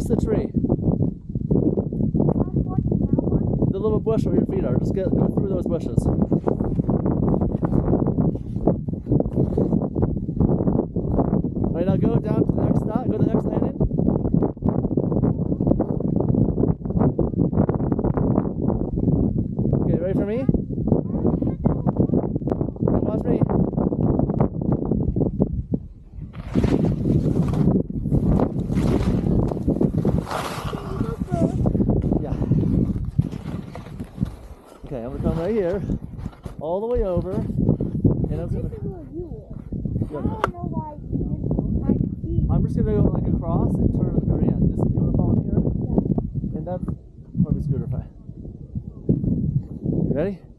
past the tree. The little bush where your feet are. Just get go through those bushes. All right, now go down to the next dot. Go to the next landing. Okay, ready for me? Now watch me. Yeah. Okay, I'm gonna come right here, all the way over, and I'm gonna. I'm just gonna go like across and turn at the very end. Just you wanna follow me here? And that's probably scooter fine. You ready?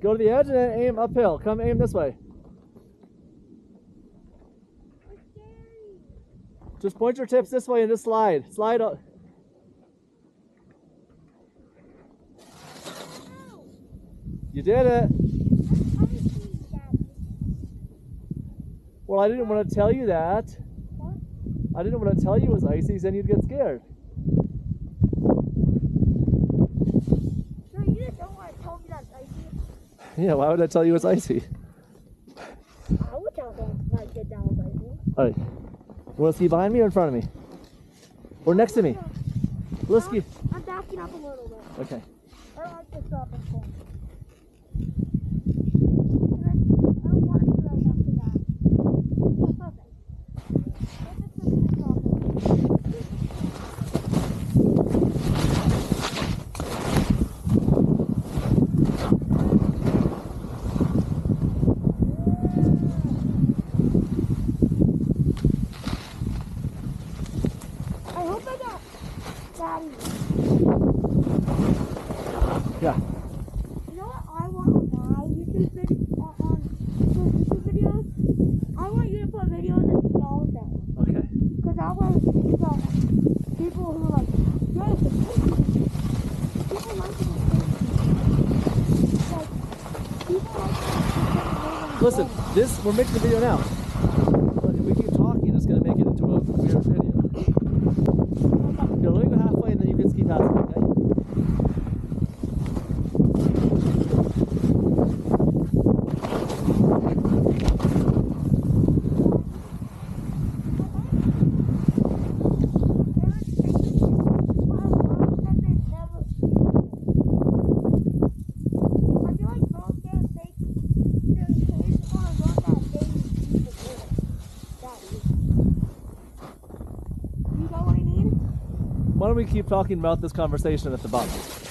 Go to the edge and aim uphill. Come aim this way. Just point your tips this way and just slide. Slide up. You did it. Well, I didn't want to tell you that. I didn't want to tell you it was icy, then you'd get scared. Yeah, why would I tell you it's icy? I would tell them like get down with icy. All right. You want to ski behind me or in front of me? Or next to me? Let's ski. I'm backing up a little bit. Okay. I like to stop and point. I don't want to do right after that. Yeah, perfect. Perfect for me to stop it. I hope I got Daddy. Yeah. You know what I want on my YouTube video on, on YouTube videos? I want you to put videos of small things. Okay. Because I want the people who like, yes, the people like the Like, people like Listen, this we're making the video now. But if we keep talking, it's gonna make it into a weird video. Okay, let me go halfway and then you can ski past me, okay? Why don't we keep talking about this conversation at the bottom?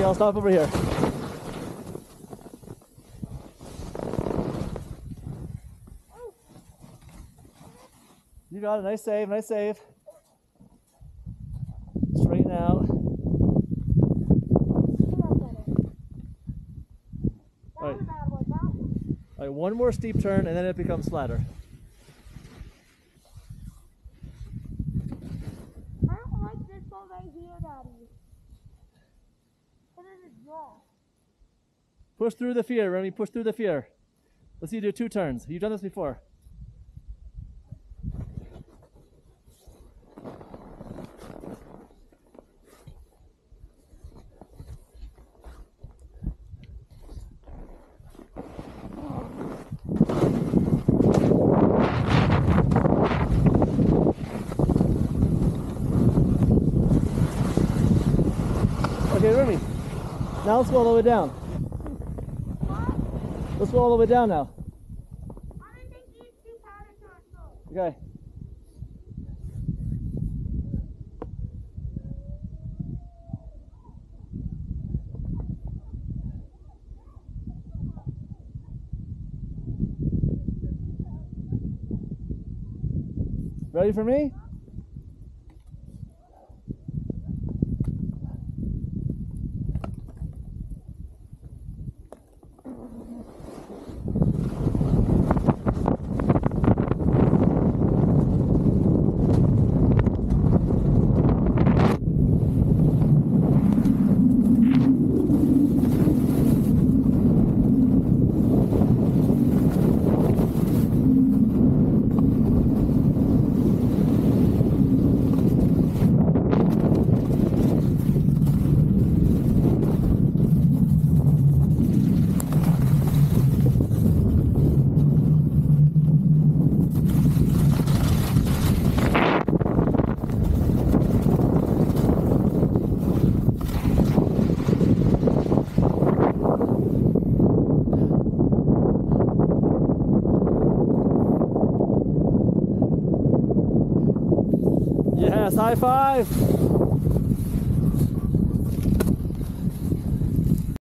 Okay, I'll stop over here. You got it. Nice save. Nice save. Straighten out. Right. All right, one more steep turn and then it becomes flatter. I don't like this one right here, Daddy. And then it's raw. Push through the fear, Remy. Push through the fear. Let's see you do two turns. You've done this before. Now let's go all the way down. Let's go all the way down now. Okay. Ready for me? Yes, high five.